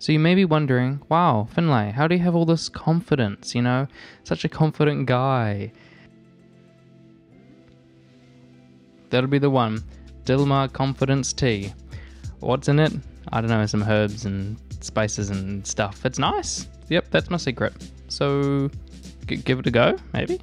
So you may be wondering, wow, Finlay, how do you have all this confidence? You know, such a confident guy. That'll be the one. Dilmah Confidence Tea. What's in it? I don't know, some herbs and spices and stuff. It's nice. Yep, that's my secret. So give it a go, maybe?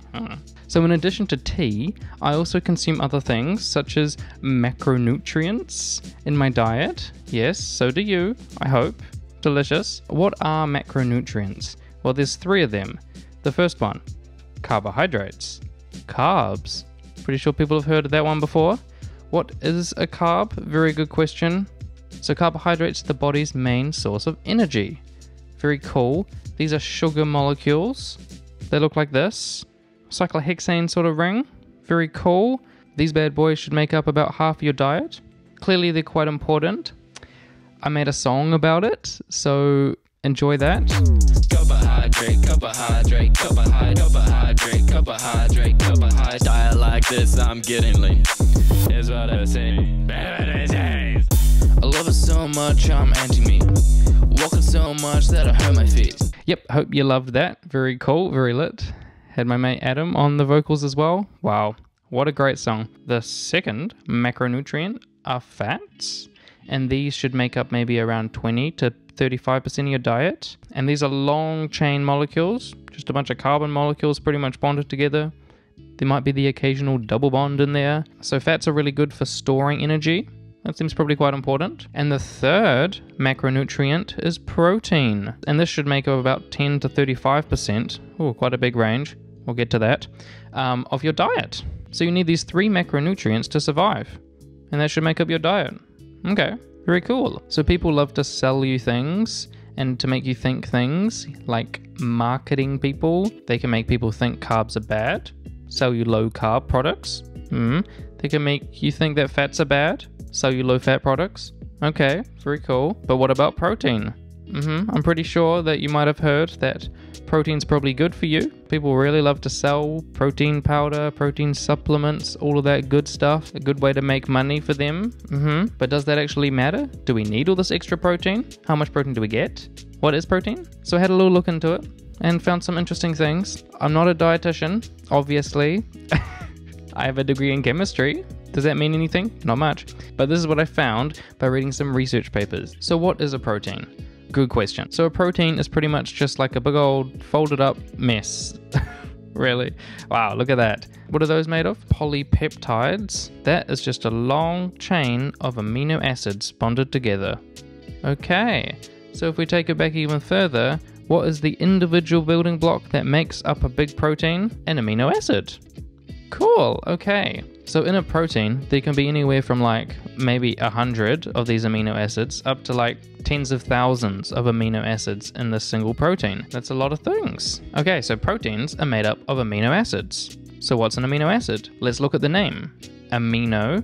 So, in addition to tea, I also consume other things such as macronutrients in my diet. Yes, so do you, I hope. Delicious. What are macronutrients? Well, there's three of them. The first one, carbohydrates. Carbs. Pretty sure people have heard of that one before. What is a carb? Very good question. So, carbohydrates are the body's main source of energy. Very cool. These are sugar molecules. They look like this cyclohexane sort of ring. Very cool. These bad boys should make up about half your diet. Clearly, they're quite important. I made a song about it, so enjoy that. Carbohydrate, carbohydrate, carbohydrate, carbohydrate, carbohydrate, carbohydrate. Diet like this, I'm getting lean. What I say. I love it so much, I'm anti-me. Walking so much that I hurt my feet. Yep, hope you loved that. Very cool, very lit. Had my mate Adam on the vocals as well. Wow, what a great song. The second macronutrient are fats, and these should make up maybe around 20 to 35% of your diet. And these are long chain molecules, just a bunch of carbon molecules pretty much bonded together. There might be the occasional double bond in there. So, fats are really good for storing energy. That seems probably quite important. And the third macronutrient is protein. And this should make up about 10 to 35%. Oh, quite a big range. We'll get to that. Um, of your diet. So you need these three macronutrients to survive. And that should make up your diet. Okay, very cool. So people love to sell you things and to make you think things like marketing people. They can make people think carbs are bad, sell you low carb products. Mm. They can make you think that fats are bad, sell you low fat products. Okay, very cool. But what about protein? Hmm I'm pretty sure that you might have heard that protein's probably good for you. People really love to sell protein powder, protein supplements, all of that good stuff. A good way to make money for them. hmm But does that actually matter? Do we need all this extra protein? How much protein do we get? What is protein? So I had a little look into it and found some interesting things. I'm not a dietitian, obviously. I have a degree in chemistry. Does that mean anything? Not much. But this is what I found by reading some research papers. So, what is a protein? Good question. So, a protein is pretty much just like a big old folded up mess. really? Wow, look at that. What are those made of? Polypeptides. That is just a long chain of amino acids bonded together. Okay, so if we take it back even further, what is the individual building block that makes up a big protein? An amino acid. Cool, okay. So in a protein, there can be anywhere from like maybe a hundred of these amino acids up to like tens of thousands of amino acids in this single protein. That's a lot of things. Okay, so proteins are made up of amino acids. So what's an amino acid? Let's look at the name. Amino,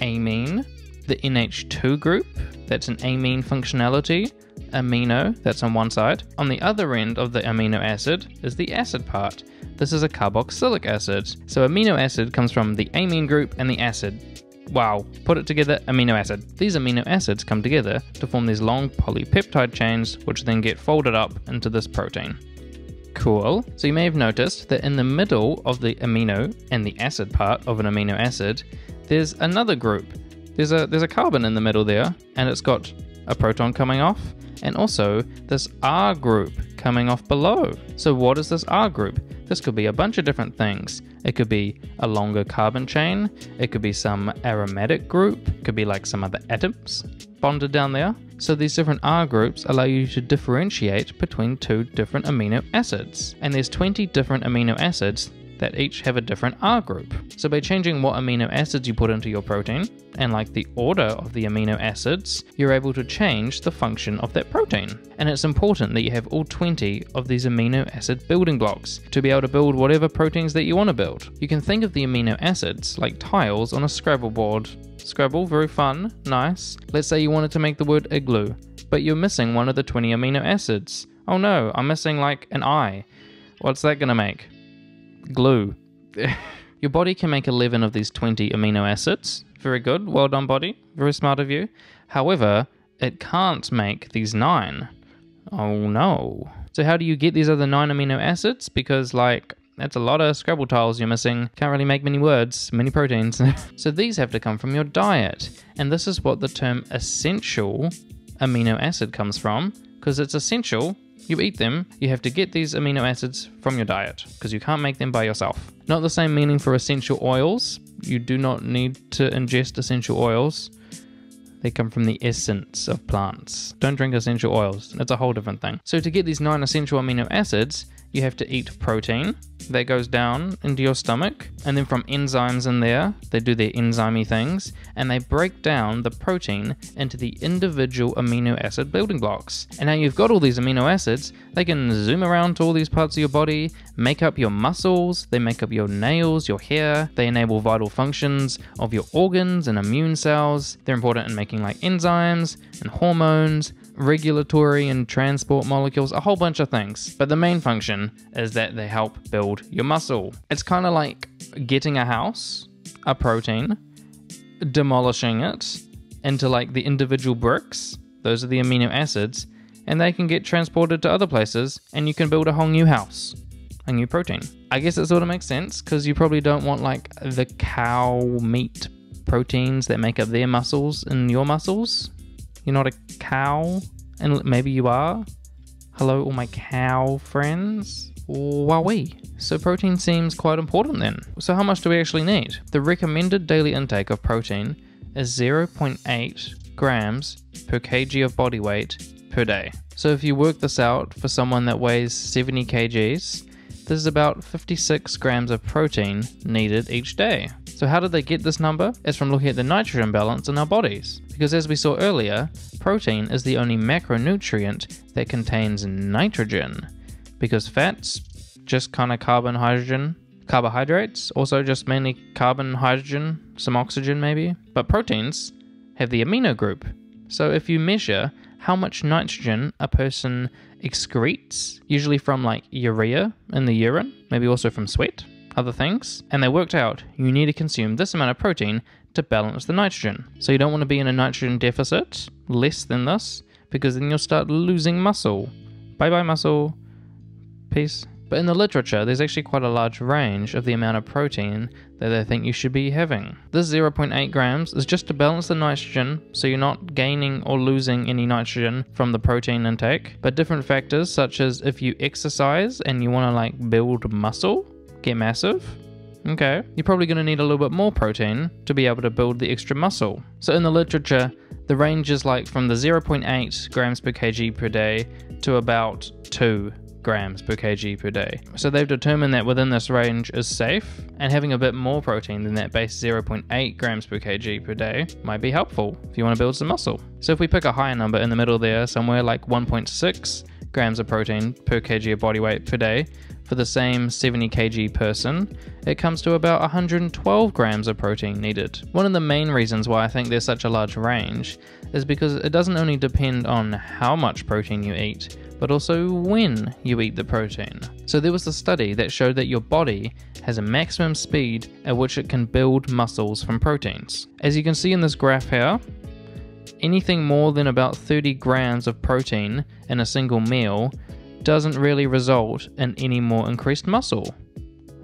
amine, the NH2 group, that's an amine functionality, amino, that's on one side. On the other end of the amino acid is the acid part. This is a carboxylic acid. So amino acid comes from the amine group and the acid. Wow, put it together, amino acid. These amino acids come together to form these long polypeptide chains, which then get folded up into this protein. Cool. So you may have noticed that in the middle of the amino and the acid part of an amino acid, there's another group. There's a there's a carbon in the middle there, and it's got a proton coming off, and also this R group coming off below. So what is this R group? This could be a bunch of different things. It could be a longer carbon chain, it could be some aromatic group, it could be like some other atoms bonded down there. So these different R groups allow you to differentiate between two different amino acids. And there's 20 different amino acids that each have a different R group. So by changing what amino acids you put into your protein, and like the order of the amino acids, you're able to change the function of that protein. And it's important that you have all 20 of these amino acid building blocks to be able to build whatever proteins that you want to build. You can think of the amino acids like tiles on a Scrabble board. Scrabble, very fun, nice. Let's say you wanted to make the word igloo, but you're missing one of the 20 amino acids. Oh no, I'm missing like an I. What's that gonna make? Glue. Your body can make 11 of these 20 amino acids. Very good. Well done, body. Very smart of you. However, it can't make these nine. Oh no. So, how do you get these other nine amino acids? Because, like, that's a lot of Scrabble tiles you're missing. Can't really make many words, many proteins. so, these have to come from your diet. And this is what the term essential amino acid comes from, because it's essential. You eat them, you have to get these amino acids from your diet, because you can't make them by yourself. Not the same meaning for essential oils. You do not need to ingest essential oils. They come from the essence of plants. Don't drink essential oils, it's a whole different thing. So, to get these nine essential amino acids, you have to eat protein that goes down into your stomach, and then from enzymes in there, they do their enzymy things, and they break down the protein into the individual amino acid building blocks. And now you've got all these amino acids, they can zoom around to all these parts of your body, make up your muscles, they make up your nails, your hair, they enable vital functions of your organs and immune cells. They're important in making like enzymes and hormones regulatory and transport molecules, a whole bunch of things. But the main is that they help build your muscle. It's kind of like getting a house, a protein, demolishing it into like the individual bricks, those are the amino acids, and they can get transported to other places and you can build a whole new house, a new protein. I guess it sort of makes sense because you probably don't want like the cow meat proteins that make up their muscles in your muscles you're not a cow, and maybe you are. Hello, all my cow friends. Wowee. So protein seems quite important then. So how much do we actually need? The recommended daily intake of protein is 0.8 grams per kg of body weight per day. So if you work this out for someone that weighs 70 kgs, there's about 56 grams of protein needed each day. So, how did they get this number? It's from looking at the nitrogen balance in our bodies. Because as we saw earlier, protein is the only macronutrient that contains nitrogen. Because fats, just kind of carbon, hydrogen, carbohydrates, also just mainly carbon, hydrogen, some oxygen maybe. But proteins have the amino group. So, if you measure how much nitrogen a person excretes, usually from like urea in the urine, maybe also from sweat, other things, and they worked out you need to consume this amount of protein to balance the nitrogen. So you don't want to be in a nitrogen deficit, less than this, because then you'll start losing muscle. Bye bye, muscle. Peace. But in the literature, there's actually quite a large range of the amount of protein that they think you should be having. This 0.8 grams is just to balance the nitrogen, so you're not gaining or losing any nitrogen from the protein intake. But different factors, such as if you exercise and you want to like build muscle, get massive, okay, you're probably going to need a little bit more protein to be able to build the extra muscle. So in the literature, the range is like from the 0.8 grams per kg per day to about 2 grams per kg per day. So they've determined that within this range is safe, and having a bit more protein than that base 0.8 grams per kg per day might be helpful if you want to build some muscle. So if we pick a higher number in the middle there, somewhere like 1.6 grams of protein per kg of body weight per day, for the same 70 kg person, it comes to about 112 grams of protein needed. One of the main reasons why I think there's such a large range is because it doesn't only depend on how much protein you eat, but also when you eat the protein. So there was a study that showed that your body has a maximum speed at which it can build muscles from proteins. As you can see in this graph here, anything more than about 30 grams of protein in a single meal doesn't really result in any more increased muscle.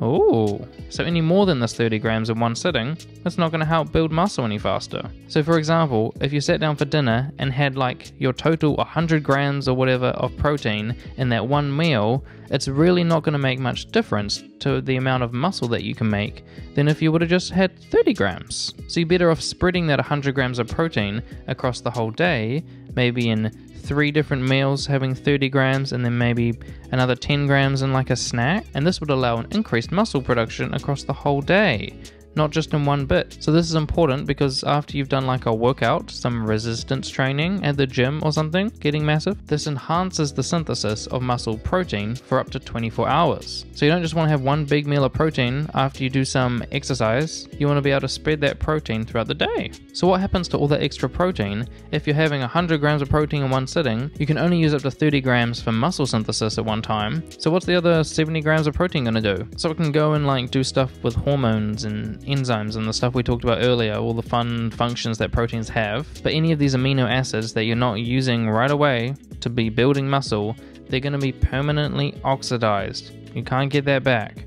Oh, so any more than this 30 grams in one sitting, that's not going to help build muscle any faster. So, for example, if you sat down for dinner and had like your total 100 grams or whatever of protein in that one meal, it's really not going to make much difference to the amount of muscle that you can make than if you would have just had 30 grams. So, you're better off spreading that 100 grams of protein across the whole day, maybe in three different meals having 30 grams and then maybe another 10 grams in like a snack. And this would allow an increased muscle production across the whole day not just in one bit. So this is important because after you've done like a workout, some resistance training at the gym or something, getting massive, this enhances the synthesis of muscle protein for up to 24 hours. So you don't just want to have one big meal of protein after you do some exercise, you want to be able to spread that protein throughout the day. So what happens to all that extra protein? If you're having 100 grams of protein in one sitting, you can only use up to 30 grams for muscle synthesis at one time. So what's the other 70 grams of protein going to do? So it can go and like do stuff with hormones and enzymes and the stuff we talked about earlier, all the fun functions that proteins have. But any of these amino acids that you're not using right away to be building muscle, they're going to be permanently oxidized. You can't get that back.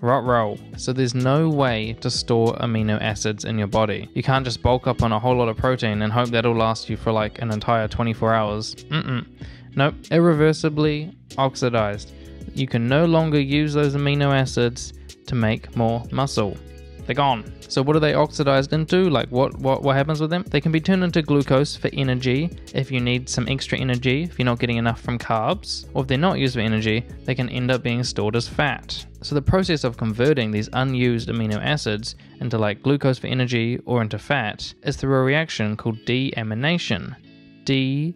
Rot roll. So there's no way to store amino acids in your body. You can't just bulk up on a whole lot of protein and hope that'll last you for like an entire 24 hours. Mm-mm. Nope, irreversibly oxidized. You can no longer use those amino acids to make more muscle. They're gone. So what are they oxidized into? Like what, what what happens with them? They can be turned into glucose for energy if you need some extra energy, if you're not getting enough from carbs, or if they're not used for energy, they can end up being stored as fat. So the process of converting these unused amino acids into like glucose for energy or into fat is through a reaction called deamination. Deamin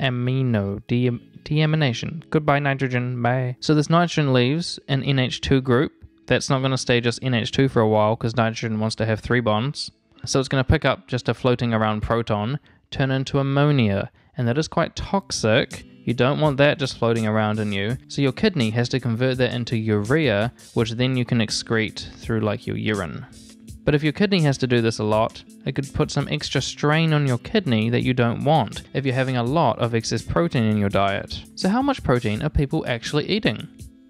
amino de, deamination. Goodbye nitrogen. Bye. So this nitrogen leaves an NH2 group. That's not going to stay just NH2 for a while because nitrogen wants to have three bonds. So it's going to pick up just a floating around proton, turn into ammonia, and that is quite toxic. You don't want that just floating around in you. So your kidney has to convert that into urea, which then you can excrete through like your urine. But if your kidney has to do this a lot, it could put some extra strain on your kidney that you don't want if you're having a lot of excess protein in your diet. So, how much protein are people actually eating?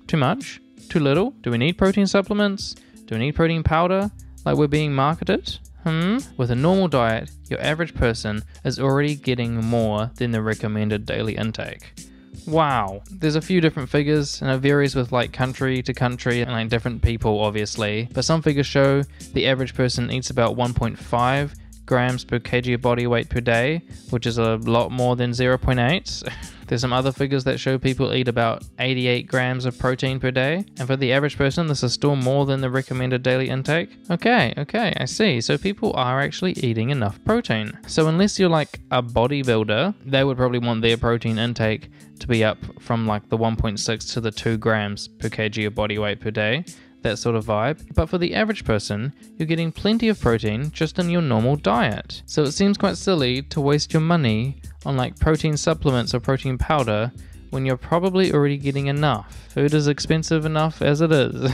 Too much? Too little? Do we need protein supplements? Do we need protein powder like we're being marketed? Hmm? With a normal diet, your average person is already getting more than the recommended daily intake. Wow. There's a few different figures, and it varies with like country to country and like different people, obviously. But some figures show the average person eats about 1.5 grams per kg of body weight per day, which is a lot more than 0.8. There's some other figures that show people eat about 88 grams of protein per day, and for the average person, this is still more than the recommended daily intake. Okay, okay, I see. So people are actually eating enough protein. So unless you're like a bodybuilder, they would probably want their protein intake to be up from like the 1.6 to the 2 grams per kg of body weight per day that sort of vibe. But for the average person, you're getting plenty of protein just in your normal diet. So it seems quite silly to waste your money on like protein supplements or protein powder when you're probably already getting enough. Food is expensive enough as it is.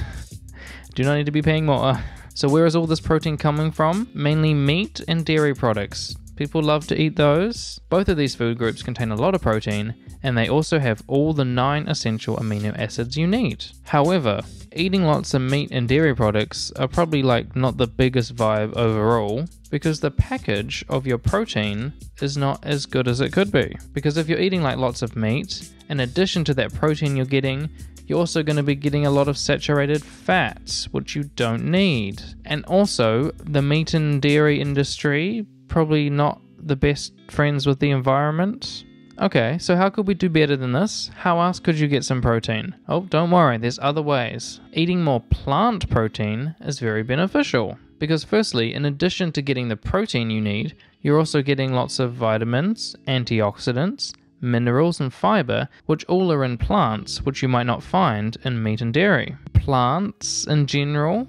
Do not need to be paying more. So, where is all this protein coming from? Mainly meat and dairy products. People love to eat those. Both of these food groups contain a lot of protein, and they also have all the nine essential amino acids you need. However, eating lots of meat and dairy products are probably like not the biggest vibe overall because the package of your protein is not as good as it could be. Because if you're eating like lots of meat, in addition to that protein you're getting, you're also going to be getting a lot of saturated fats, which you don't need. And also, the meat and dairy industry probably not the best friends with the environment. Okay, so how could we do better than this? How else could you get some protein? Oh, don't worry, there's other ways. Eating more plant protein is very beneficial. Because, firstly, in addition to getting the protein you need, you're also getting lots of vitamins, antioxidants, minerals, and fiber, which all are in plants, which you might not find in meat and dairy. Plants, in general,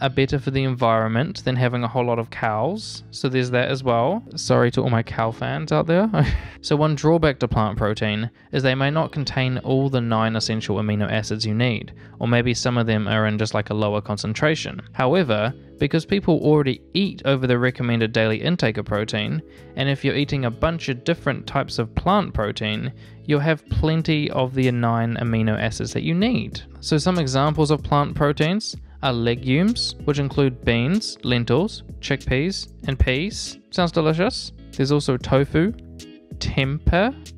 are better for the environment than having a whole lot of cows. So there's that as well. Sorry to all my cow fans out there. so, one drawback to plant protein is they may not contain all the nine essential amino acids you need, or maybe some of them are in just like a lower concentration. However, because people already eat over the recommended daily intake of protein, and if you're eating a bunch of different types of plant protein, you'll have plenty of the nine amino acids that you need. So, some examples of plant proteins are legumes, which include beans, lentils, chickpeas, and peas. Sounds delicious. There's also tofu, tempeh,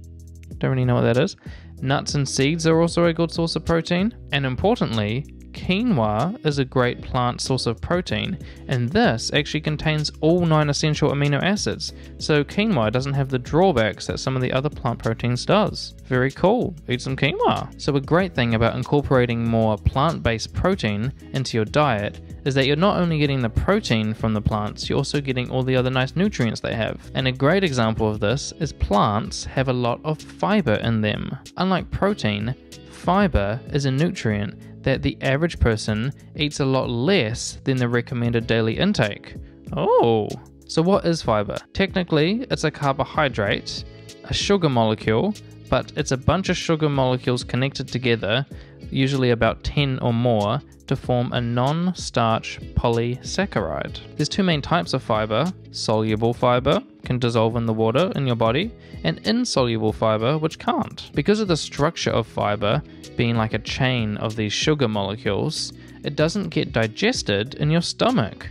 don't really know what that is. Nuts and seeds are also a good source of protein. And importantly, quinoa is a great plant source of protein, and this actually contains all nine essential amino acids, so quinoa doesn't have the drawbacks that some of the other plant proteins does. Very cool, eat some quinoa. So a great thing about incorporating more plant-based protein into your diet is that you're not only getting the protein from the plants, you're also getting all the other nice nutrients they have. And a great example of this is plants have a lot of fiber in them. Unlike protein, fiber is a nutrient that the average person eats a lot less than the recommended daily intake. Oh, so what is fiber? Technically, it's a carbohydrate, a sugar molecule, but it's a bunch of sugar molecules connected together, usually about 10 or more, to form a non starch polysaccharide. There's two main types of fiber soluble fiber, can dissolve in the water in your body, and insoluble fiber, which can't. Because of the structure of fiber being like a chain of these sugar molecules, it doesn't get digested in your stomach.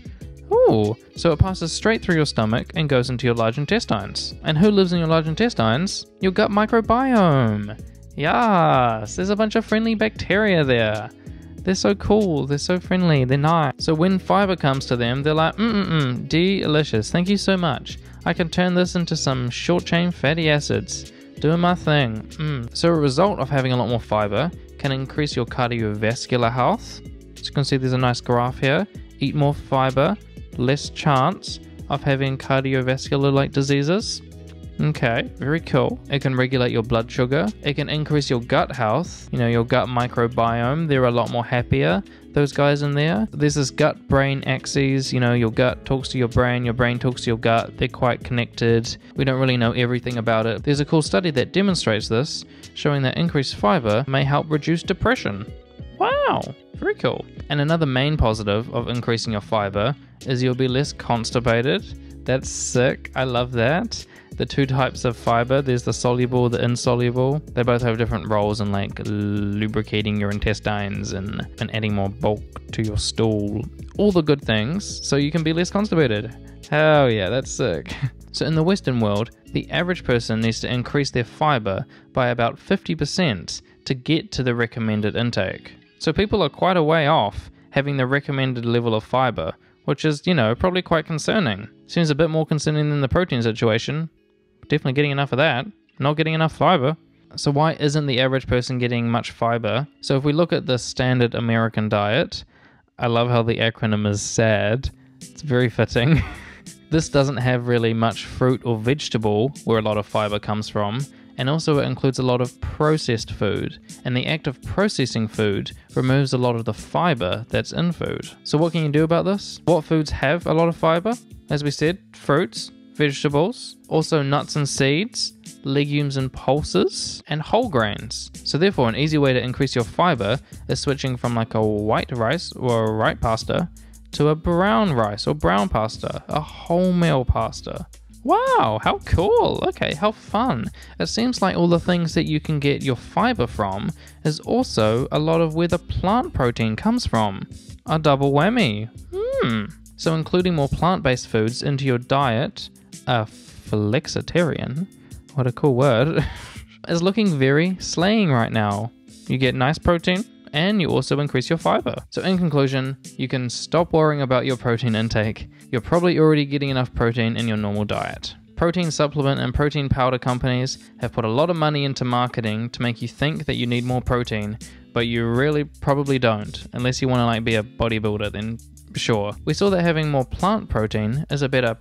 Ooh, so it passes straight through your stomach and goes into your large intestines. And who lives in your large intestines? Your gut microbiome. Yes, there's a bunch of friendly bacteria there. They're so cool, they're so friendly, they're nice. So when fiber comes to them, they're like, mm mm mm, delicious, thank you so much. I can turn this into some short chain fatty acids. Doing my thing. Mm. So, a result of having a lot more fiber can increase your cardiovascular health. So, you can see there's a nice graph here. Eat more fiber, less chance of having cardiovascular like diseases. Okay, very cool. It can regulate your blood sugar. It can increase your gut health, you know, your gut microbiome. They're a lot more happier, those guys in there. There's this gut brain axis, you know, your gut talks to your brain, your brain talks to your gut. They're quite connected. We don't really know everything about it. There's a cool study that demonstrates this, showing that increased fiber may help reduce depression. Wow, very cool. And another main positive of increasing your fiber is you'll be less constipated. That's sick. I love that the two types of fiber there's the soluble the insoluble. They both have different roles in like lubricating your intestines and, and adding more bulk to your stool. All the good things so you can be less constipated. Hell yeah that's sick. So in the western world the average person needs to increase their fiber by about 50% to get to the recommended intake. So people are quite a way off having the recommended level of fiber which is, you know, probably quite concerning. Seems a bit more concerning than the protein situation, definitely getting enough of that, not getting enough fiber. So, why isn't the average person getting much fiber? So, if we look at the standard American diet, I love how the acronym is SAD. It's very fitting. this doesn't have really much fruit or vegetable where a lot of fiber comes from, and also it includes a lot of processed food. And the act of processing food removes a lot of the fiber that's in food. So, what can you do about this? What foods have a lot of fiber? As we said, fruits, vegetables, also nuts and seeds, legumes and pulses, and whole grains. So, therefore, an easy way to increase your fiber is switching from like a white rice or a white pasta to a brown rice or brown pasta, a wholemeal pasta. Wow, how cool! Okay, how fun. It seems like all the things that you can get your fiber from is also a lot of where the plant protein comes from. A double whammy. Hmm. So, including more plant based foods into your diet a flexitarian, what a cool word, is looking very slaying right now. You get nice protein and you also increase your fiber. So, in conclusion, you can stop worrying about your protein intake. You're probably already getting enough protein in your normal diet. Protein supplement and protein powder companies have put a lot of money into marketing to make you think that you need more protein, but you really probably don't, unless you want to like be a bodybuilder, then sure. We saw that having more plant protein is a better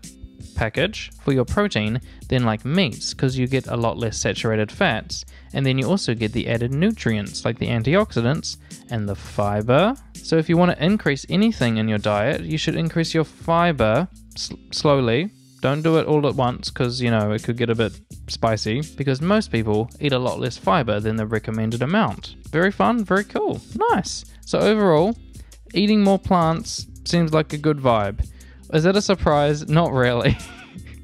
package for your protein than like meats because you get a lot less saturated fats and then you also get the added nutrients like the antioxidants and the fiber. So if you want to increase anything in your diet, you should increase your fiber s- slowly. Don't do it all at once because you know it could get a bit spicy because most people eat a lot less fiber than the recommended amount. Very fun, very cool. Nice. So overall, eating more plants seems like a good vibe. Is that a surprise? Not really.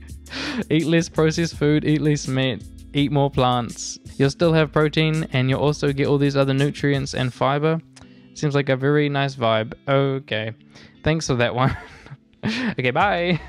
eat less processed food, eat less meat, eat more plants. You'll still have protein and you'll also get all these other nutrients and fiber. Seems like a very nice vibe. Okay. Thanks for that one. okay, bye.